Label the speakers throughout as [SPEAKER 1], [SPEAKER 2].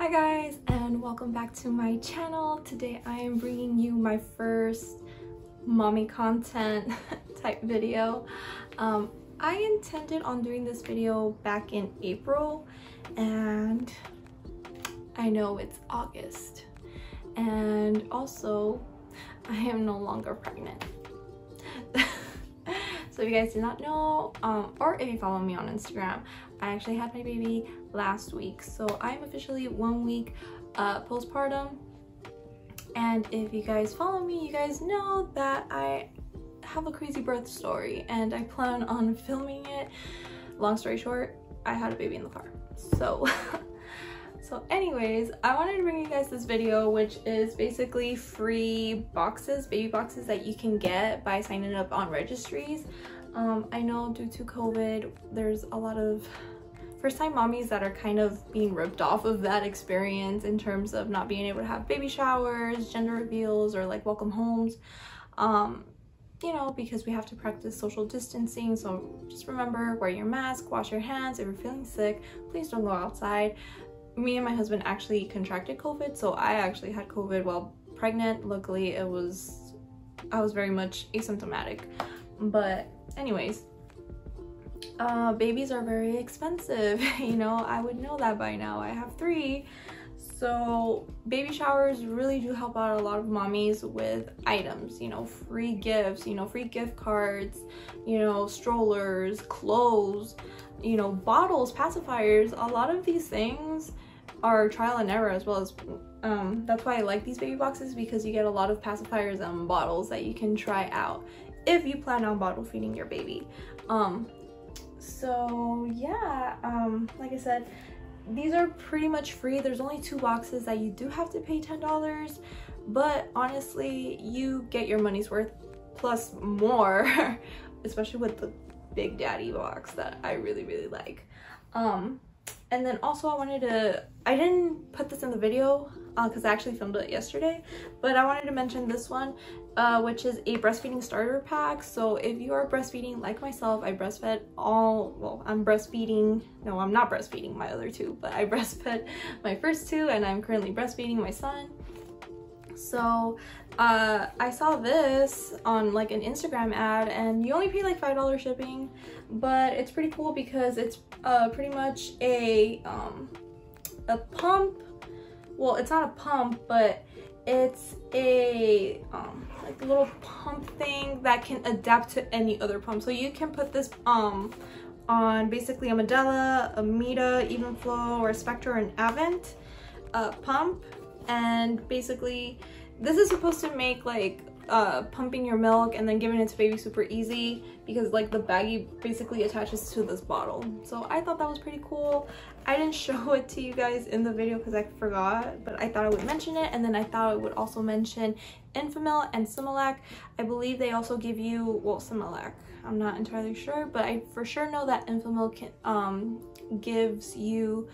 [SPEAKER 1] Hi guys and welcome back to my channel. Today I am bringing you my first mommy content type video. Um, I intended on doing this video back in April and I know it's August and also I am no longer pregnant. so if you guys did not know um, or if you follow me on Instagram, I actually had my baby last week. So I'm officially one week uh, postpartum. And if you guys follow me, you guys know that I have a crazy birth story and I plan on filming it. Long story short, I had a baby in the car. So, so anyways, I wanted to bring you guys this video, which is basically free boxes, baby boxes that you can get by signing up on registries. Um, I know due to COVID, there's a lot of first time mommies that are kind of being ripped off of that experience in terms of not being able to have baby showers, gender reveals, or like welcome homes. Um, you know, because we have to practice social distancing. So just remember, wear your mask, wash your hands. If you're feeling sick, please don't go outside. Me and my husband actually contracted COVID. So I actually had COVID while pregnant. Luckily, it was, I was very much asymptomatic. But anyways, uh, babies are very expensive. you know, I would know that by now. I have three. So baby showers really do help out a lot of mommies with items, you know, free gifts, you know, free gift cards, you know, strollers, clothes, you know, bottles, pacifiers. A lot of these things are trial and error as well as um, that's why I like these baby boxes because you get a lot of pacifiers and bottles that you can try out if you plan on bottle feeding your baby. Um, so yeah, um, like I said, these are pretty much free. There's only two boxes that you do have to pay $10, but honestly, you get your money's worth plus more, especially with the Big Daddy box that I really, really like. Um, and then also I wanted to, I didn't put this in the video because uh, I actually filmed it yesterday, but I wanted to mention this one, uh, which is a breastfeeding starter pack. So if you are breastfeeding like myself, I breastfed all, well, I'm breastfeeding, no, I'm not breastfeeding my other two, but I breastfed my first two and I'm currently breastfeeding my son. So uh, I saw this on like an Instagram ad and you only pay like $5 shipping, but it's pretty cool because it's uh, pretty much a, um, a pump well it's not a pump but it's a um, like little pump thing that can adapt to any other pump. So you can put this um on basically a Medela, a Mita, Evenflo, or a Spectra and Avent uh, pump. And basically this is supposed to make like uh, pumping your milk and then giving it to baby super easy because like the baggie basically attaches to this bottle. So I thought that was pretty cool. I didn't show it to you guys in the video because I forgot, but I thought I would mention it. And then I thought I would also mention Enfamil and Similac. I believe they also give you, well, Similac. I'm not entirely sure, but I for sure know that Enfamil can, um, gives you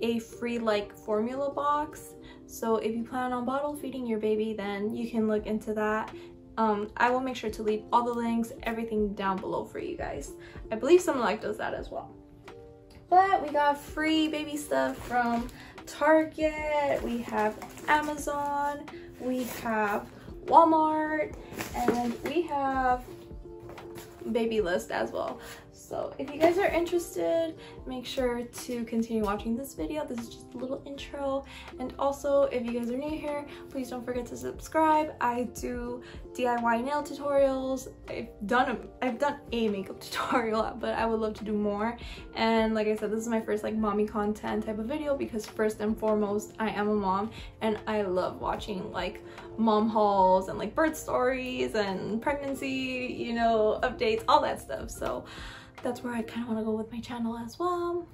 [SPEAKER 1] a free like formula box so if you plan on bottle feeding your baby, then you can look into that. Um, I will make sure to leave all the links, everything down below for you guys. I believe Similac does that as well. But we got free baby stuff from Target, we have Amazon, we have Walmart, and we have Babylist as well. So if you guys are interested, make sure to continue watching this video. This is just a little intro. And also, if you guys are new here, please don't forget to subscribe. I do DIY nail tutorials. I've done a, I've done a makeup tutorial, but I would love to do more. And like I said, this is my first like mommy content type of video because first and foremost, I am a mom and I love watching like mom hauls and like birth stories and pregnancy, you know, updates, all that stuff. So that's where I kind of want to go with my channel as well.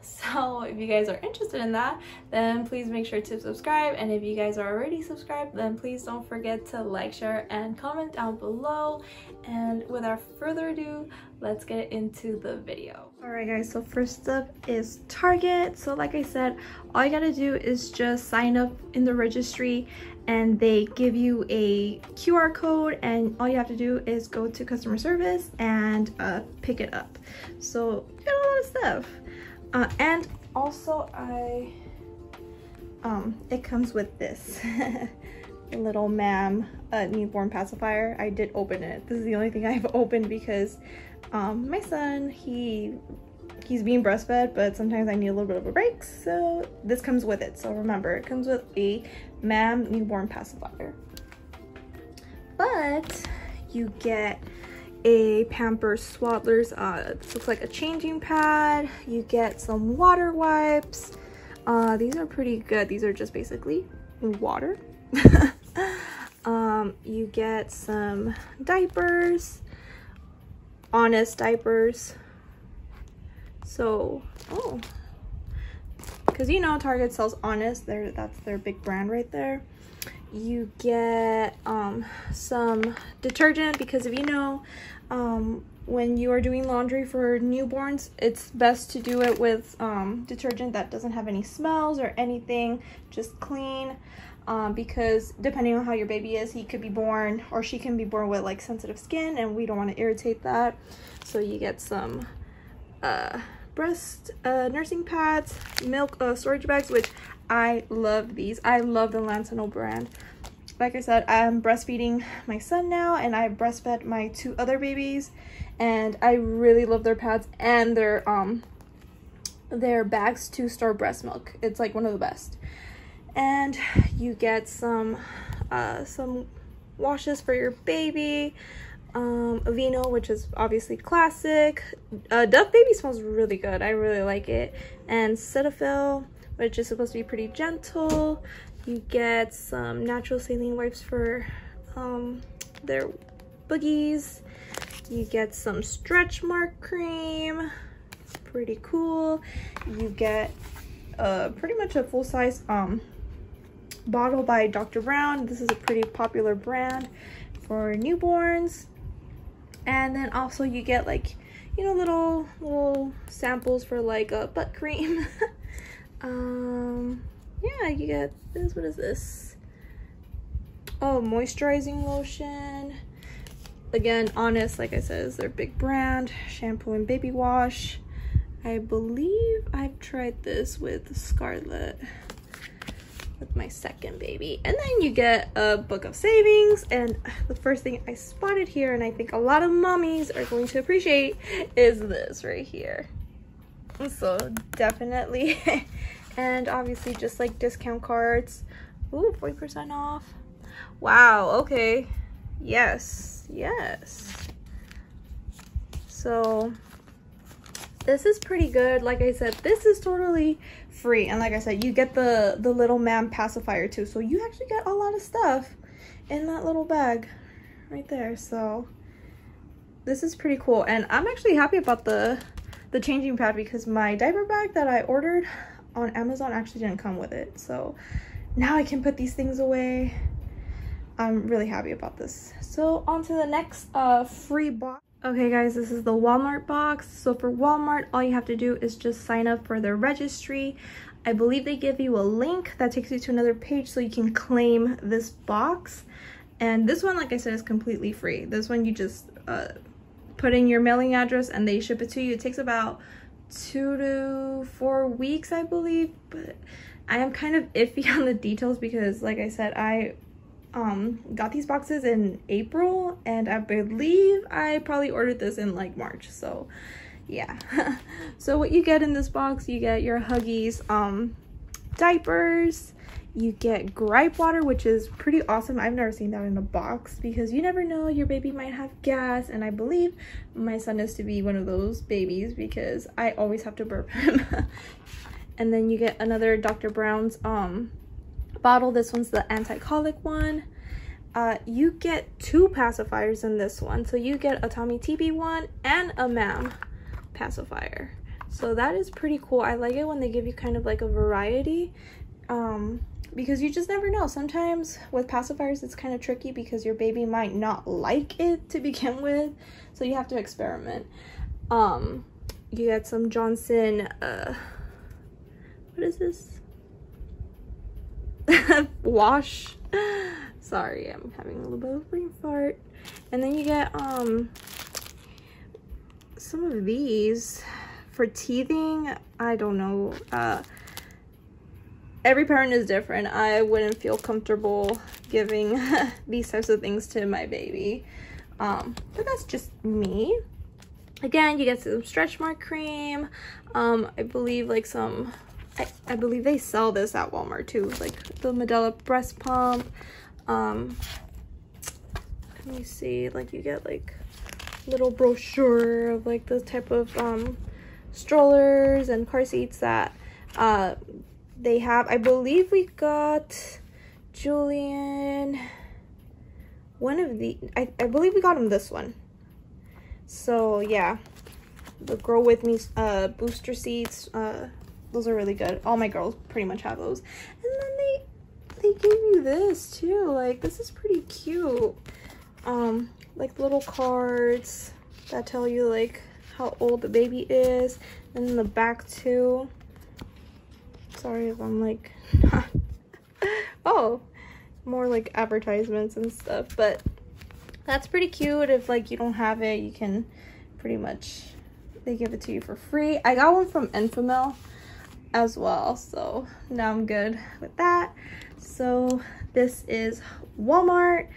[SPEAKER 1] So if you guys are interested in that, then please make sure to subscribe. And if you guys are already subscribed, then please don't forget to like, share, and comment down below. And without further ado, let's get into the video. Alright guys, so first up is Target. So like I said, all you gotta do is just sign up in the registry and they give you a QR code and all you have to do is go to customer service and uh, pick it up. So you got a lot of stuff. Uh, and also I um, it comes with this little Mam uh, newborn pacifier. I did open it. This is the only thing I've opened because um, my son, he he's being breastfed, but sometimes I need a little bit of a break. So this comes with it. So remember, it comes with a Mam newborn pacifier. But you get a Pampers Swaddlers, uh, looks like a changing pad. You get some water wipes. Uh, these are pretty good. These are just basically water. um, you get some diapers, honest diapers. So, oh, because you know Target sells Honest. There, that's their big brand right there. You get um, some detergent because if you know um, when you are doing laundry for newborns, it's best to do it with um, detergent that doesn't have any smells or anything, just clean. Um, because depending on how your baby is, he could be born or she can be born with like sensitive skin and we don't want to irritate that. So you get some uh, breast uh, nursing pads, milk uh, storage bags, which I love these. I love the Lansinoh brand like I said, I'm breastfeeding my son now and I breastfed my two other babies and I really love their pads and their um their bags to store breast milk. It's like one of the best. And you get some uh some washes for your baby. Um Aveeno, which is obviously classic. Uh Dove Baby smells really good. I really like it. And Cetaphil, which is supposed to be pretty gentle you get some natural saline wipes for um, their boogies. You get some stretch mark cream. It's pretty cool. You get uh, pretty much a full-size um, bottle by Dr. Brown. This is a pretty popular brand for newborns. And then also you get like, you know, little little samples for like a butt cream. um, yeah, you get this. What is this? Oh, moisturizing lotion. Again, Honest, like I said, is their big brand. Shampoo and baby wash. I believe I've tried this with Scarlett with my second baby. And then you get a book of savings. And the first thing I spotted here, and I think a lot of mommies are going to appreciate, is this right here. So definitely and obviously just like discount cards Ooh, 40% off wow okay yes yes so this is pretty good like i said this is totally free and like i said you get the the little Mam pacifier too so you actually get a lot of stuff in that little bag right there so this is pretty cool and i'm actually happy about the the changing pad because my diaper bag that i ordered on Amazon actually didn't come with it. So now I can put these things away. I'm really happy about this. So on to the next uh, free box. Okay guys, this is the Walmart box. So for Walmart, all you have to do is just sign up for their registry. I believe they give you a link that takes you to another page so you can claim this box. And this one, like I said, is completely free. This one you just uh, put in your mailing address and they ship it to you. It takes about two to four weeks, I believe. But I am kind of iffy on the details because, like I said, I um got these boxes in April and I believe I probably ordered this in like March. So yeah. so what you get in this box, you get your Huggies um diapers, you get gripe water which is pretty awesome i've never seen that in a box because you never know your baby might have gas and i believe my son is to be one of those babies because i always have to burp him and then you get another dr brown's um bottle this one's the anti-colic one uh, you get two pacifiers in this one so you get a Tommee Tippee one and a mam pacifier so that is pretty cool i like it when they give you kind of like a variety um because you just never know. Sometimes with pacifiers, it's kind of tricky because your baby might not like it to begin with. So you have to experiment. Um, you get some Johnson, uh, what is this? Wash. Sorry, I'm having a little bit of a brain fart. And then you get, um, some of these for teething. I don't know. Uh, every parent is different. I wouldn't feel comfortable giving these types of things to my baby. Um, but that's just me. Again, you get some stretch mark cream. Um, I believe like some, I, I believe they sell this at Walmart too. Like the Medela breast pump. Um, let me see, like you get like little brochure of like the type of um, strollers and car seats that uh, they have. I believe we got Julian one of the, I, I believe we got him this one. So yeah, the Grow With Me uh, booster seats, uh, those are really good. All my girls pretty much have those. And then they, they gave you this too. Like this is pretty cute. Um, like little cards that tell you like how old the baby is. And the back too. Sorry if I'm like, oh, more like advertisements and stuff. But that's pretty cute. If like you don't have it, you can pretty much, they give it to you for free. I got one from Enfamil as well. So now I'm good with that. So this is Walmart.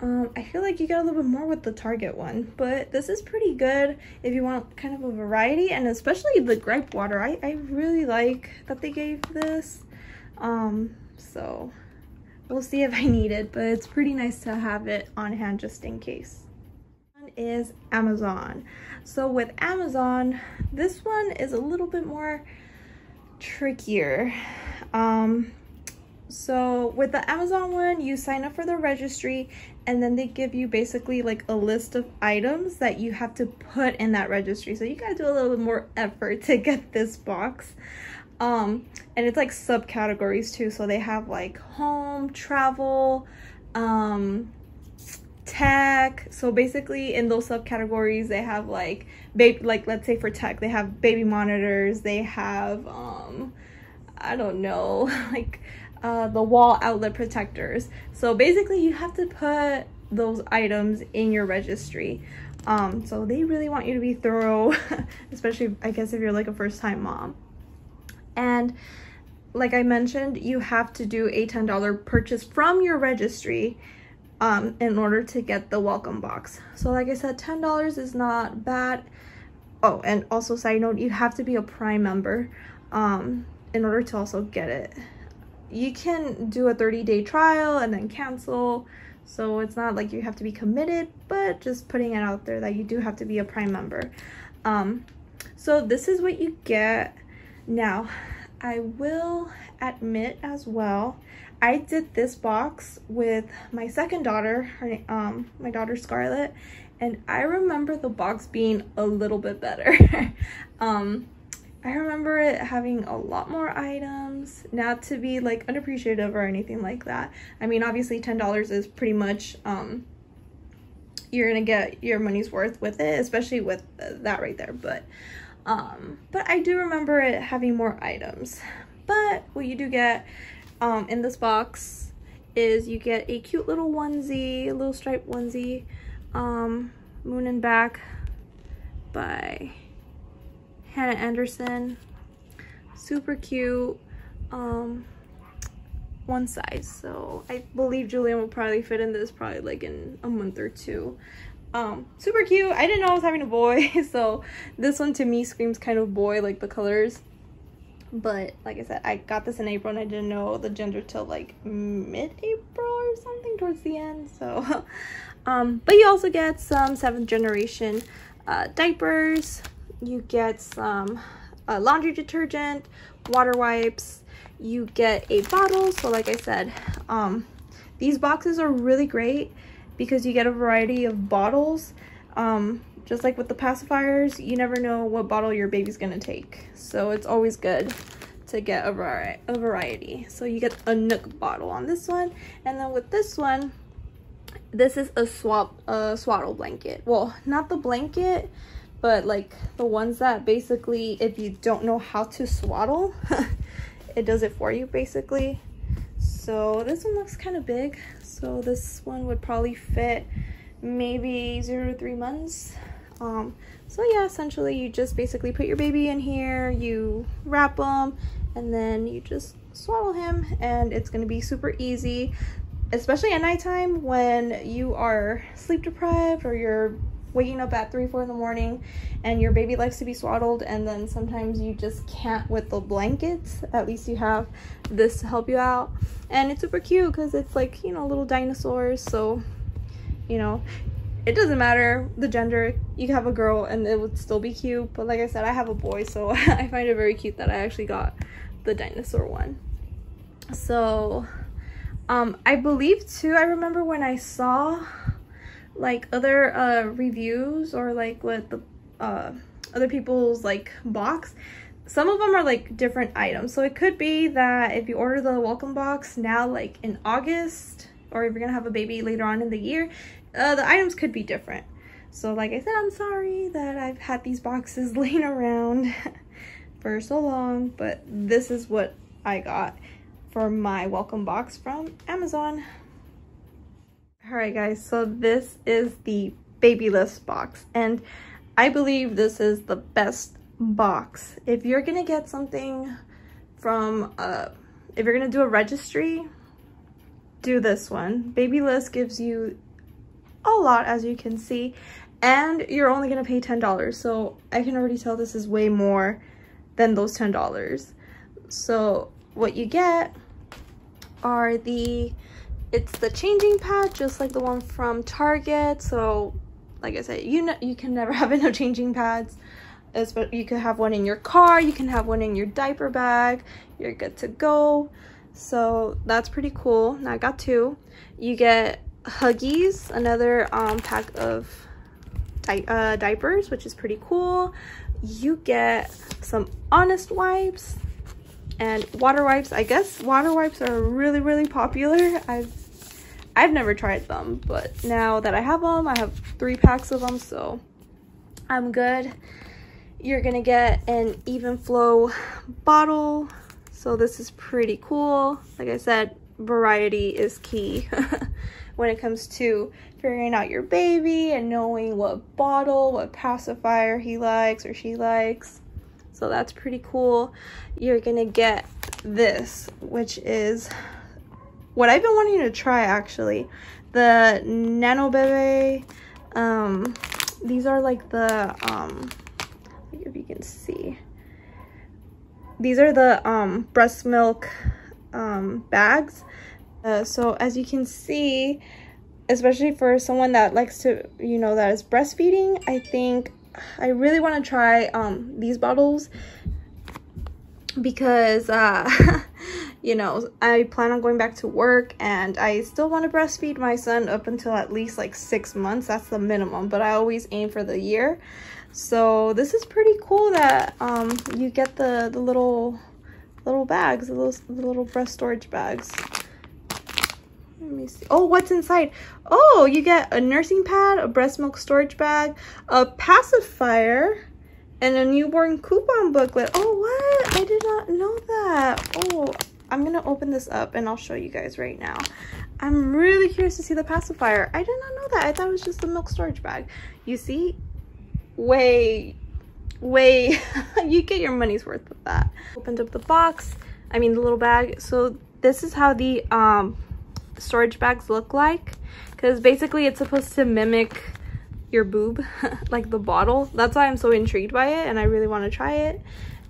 [SPEAKER 1] Um, I feel like you get a little bit more with the Target one, but this is pretty good if you want kind of a variety and especially the gripe water. I, I really like that they gave this. Um, so we'll see if I need it, but it's pretty nice to have it on hand just in case. Is Amazon. So with Amazon, this one is a little bit more trickier. Um, so with the Amazon one, you sign up for the registry and then they give you basically like a list of items that you have to put in that registry. So you gotta do a little bit more effort to get this box. Um, and it's like subcategories too. So they have like home, travel, um, tech. So basically in those subcategories, they have like, like let's say for tech, they have baby monitors, they have, um, I don't know, like uh, the wall outlet protectors. So basically you have to put those items in your registry. Um, so they really want you to be thorough, especially I guess if you're like a first time mom. And like I mentioned, you have to do a $10 purchase from your registry um, in order to get the welcome box. So like I said, $10 is not bad. Oh, and also side note, you have to be a Prime member um, in order to also get it you can do a 30 day trial and then cancel so it's not like you have to be committed but just putting it out there that you do have to be a prime member um so this is what you get now i will admit as well i did this box with my second daughter her um my daughter scarlett and i remember the box being a little bit better um I remember it having a lot more items, not to be like unappreciative or anything like that. I mean, obviously $10 is pretty much, um, you're gonna get your money's worth with it, especially with that right there. But, um, but I do remember it having more items. But what you do get, um, in this box is you get a cute little onesie, a little striped onesie, um, Moon and Back by Hanna Andersson. Super cute. Um, one size. So I believe Julian will probably fit in this probably like in a month or two. Um, super cute. I didn't know I was having a boy. So this one to me screams kind of boy, like the colors. But like I said, I got this in April and I didn't know the gender till like mid-April or something towards the end. So, um, but you also get some seventh generation uh, diapers, you get some uh, laundry detergent, water wipes, you get a bottle. So like I said, um, these boxes are really great because you get a variety of bottles. Um, just like with the pacifiers, you never know what bottle your baby's gonna take. So it's always good to get a, vari a variety. So you get a NUK bottle on this one. And then with this one, this is a swap a swaddle blanket. Well, not the blanket, but like the ones that basically if you don't know how to swaddle it does it for you basically so this one looks kind of big so this one would probably fit maybe zero to three months um so yeah essentially you just basically put your baby in here you wrap them and then you just swaddle him and it's going to be super easy especially at nighttime when you are sleep deprived or you're waking up at 3 4 in the morning and your baby likes to be swaddled and then sometimes you just can't with the blankets. At least you have this to help you out. And it's super cute because it's like you know little dinosaurs so you know it doesn't matter the gender. You have a girl and it would still be cute but like i said i have a boy so i find it very cute that i actually got the dinosaur one. So um i believe too i remember when i saw like other uh reviews or like what the uh other people's like box. Some of them are like different items. So it could be that if you order the welcome box now like in august or if you're gonna have a baby later on in the year uh, the items could be different. So like i said i'm sorry that i've had these boxes laying around for so long but this is what i got for my welcome box from amazon. All right guys so this is the Babylist box and i believe this is the best box. If you're gonna get something from uh if you're gonna do a registry do this one. Babylist gives you a lot as you can see and you're only gonna pay ten dollars so i can already tell this is way more than those ten dollars so what you get are the it's the changing pad, just like the one from Target. So like I said, you know, you can never have enough changing pads. You can have one in your car, you can have one in your diaper bag, you're good to go. So that's pretty cool. Now I got two. You get Huggies, another um, pack of di uh, diapers, which is pretty cool. You get some Honest wipes and water wipes. I guess water wipes are really, really popular. I've I've never tried them, but now that I have them, I have three packs of them, so I'm good. You're gonna get an Evenflo bottle. So this is pretty cool. Like I said, variety is key when it comes to figuring out your baby and knowing what bottle, what pacifier he likes or she likes. So that's pretty cool. You're gonna get this, which is what I've been wanting to try actually. The Nanobebe. Um, these are like the, um, if you can see. These are the um, breast milk um, bags. Uh, so as you can see, especially for someone that likes to, you know, that is breastfeeding, I think I really want to try um, these bottles because uh, you know, I plan on going back to work and I still want to breastfeed my son up until at least like six months. That's the minimum, but I always aim for the year. So this is pretty cool that um, you get the, the little little bags, the little, the little breast storage bags. Let me see. Oh, what's inside? Oh, you get a nursing pad, a breast milk storage bag, a pacifier, and a newborn coupon booklet. Oh, what? I did not know that. Oh, I'm going to open this up and I'll show you guys right now. I'm really curious to see the pacifier. I did not know that. I thought it was just the milk storage bag. You see? Way, way, you get your money's worth with that. Opened up the box, I mean the little bag. So this is how the um, storage bags look like. Because basically it's supposed to mimic your boob, like the bottle. That's why I'm so intrigued by it and I really want to try it.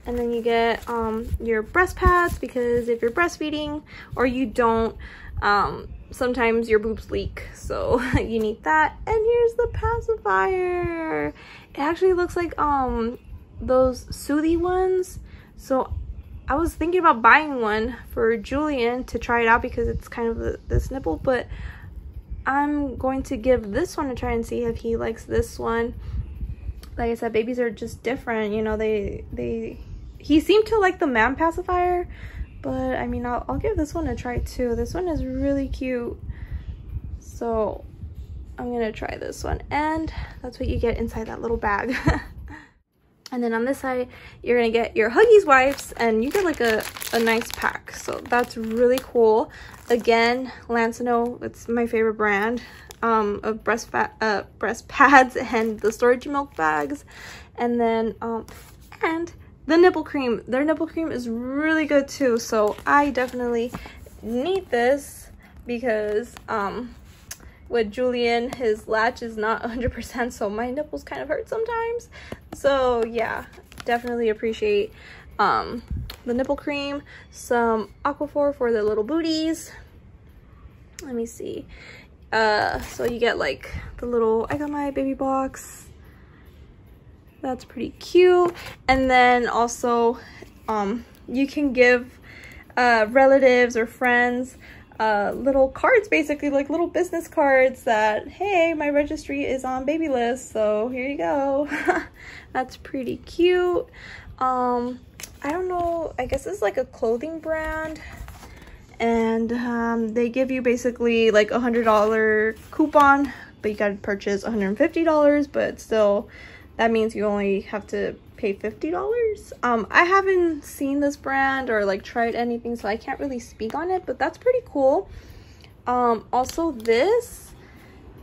[SPEAKER 1] And then you get um, your breast pads because if you're breastfeeding or you don't um, sometimes your boobs leak. So you need that. And here's the pacifier. It actually looks like um those Soothie ones. So I was thinking about buying one for Julian to try it out because it's kind of this nipple but I'm going to give this one a try and see if he likes this one like I said babies are just different you know they they he seemed to like the Mam pacifier, but I mean, I'll, I'll give this one a try too. This one is really cute. So I'm gonna try this one. And that's what you get inside that little bag. and then on this side, you're gonna get your Huggies wipes and you get like a, a nice pack. So that's really cool. Again, Lansinoh, it's my favorite brand um, of breast, fat, uh, breast pads and the storage milk bags. And then, um, and the nipple cream. Their nipple cream is really good too. So I definitely need this because um, with Julian, his latch is not 100%, so my nipples kind of hurt sometimes. So yeah, definitely appreciate um, the nipple cream, some Aquaphor for the little booties. Let me see. Uh, so you get like the little, I got my baby box. That's pretty cute. And then also, um, you can give uh, relatives or friends uh, little cards basically like little business cards that hey my registry is on Babylist so here you go. That's pretty cute. Um I don't know I guess it's like a clothing brand. And um, they give you basically like a hundred dollar coupon but you gotta purchase $150 but still that means you only have to pay $50. Um, I haven't seen this brand or like tried anything, so I can't really speak on it, but that's pretty cool. Um, also this,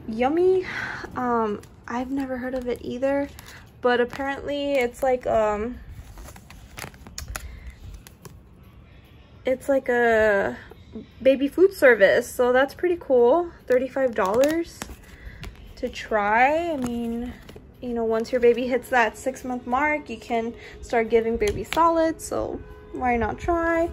[SPEAKER 1] Yumi, um, I've never heard of it either, but apparently it's like, um, it's like a baby food service, so that's pretty cool. $35 to try. I mean, you know, once your baby hits that six month mark, you can start giving baby solids. So why not try?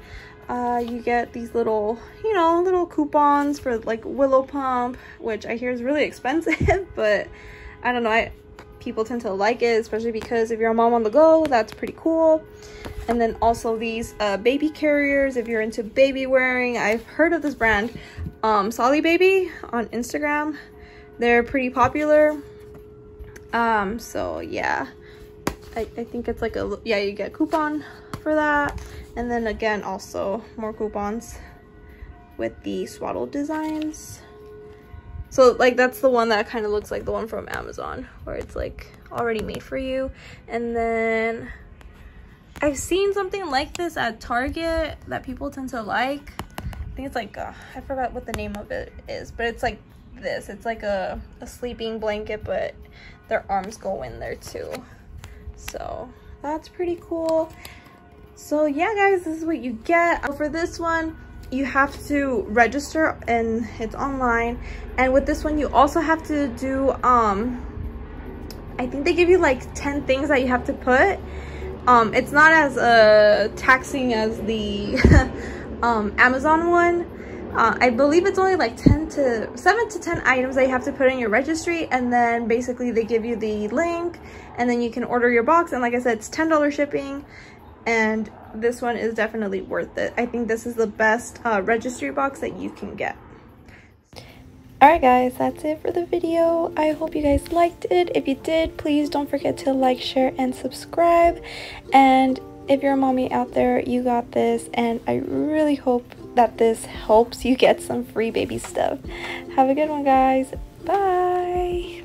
[SPEAKER 1] Uh, you get these little, you know, little coupons for like Willow Pump, which I hear is really expensive, but I don't know. I, people tend to like it, especially because if you're a mom on the go, that's pretty cool. And then also these uh, baby carriers, if you're into baby wearing, I've heard of this brand, um, Solly Baby on Instagram. They're pretty popular um so yeah. I, I think it's like a yeah you get coupon for that. And then again also more coupons with the swaddle designs. So like that's the one that kind of looks like the one from amazon where it's like already made for you. And then i've seen something like this at target that people tend to like. I think it's like uh, i forgot what the name of it is but it's like this. It's like a, a sleeping blanket but their arms go in there too. So that's pretty cool. So yeah, guys, this is what you get. For this one, you have to register and it's online. And with this one, you also have to do, um, I think they give you like 10 things that you have to put. Um, it's not as uh, taxing as the um, Amazon one uh, I believe it's only like 10 to 7 to 10 items that you have to put in your registry and then basically they give you the link and then you can order your box and like I said it's $10 shipping and this one is definitely worth it. I think this is the best uh, registry box that you can get. Alright guys, that's it for the video. I hope you guys liked it. If you did, please don't forget to like, share, and subscribe. And if you're a mommy out there, you got this. And I really hope that this helps you get some free baby stuff. Have a good one, guys. Bye.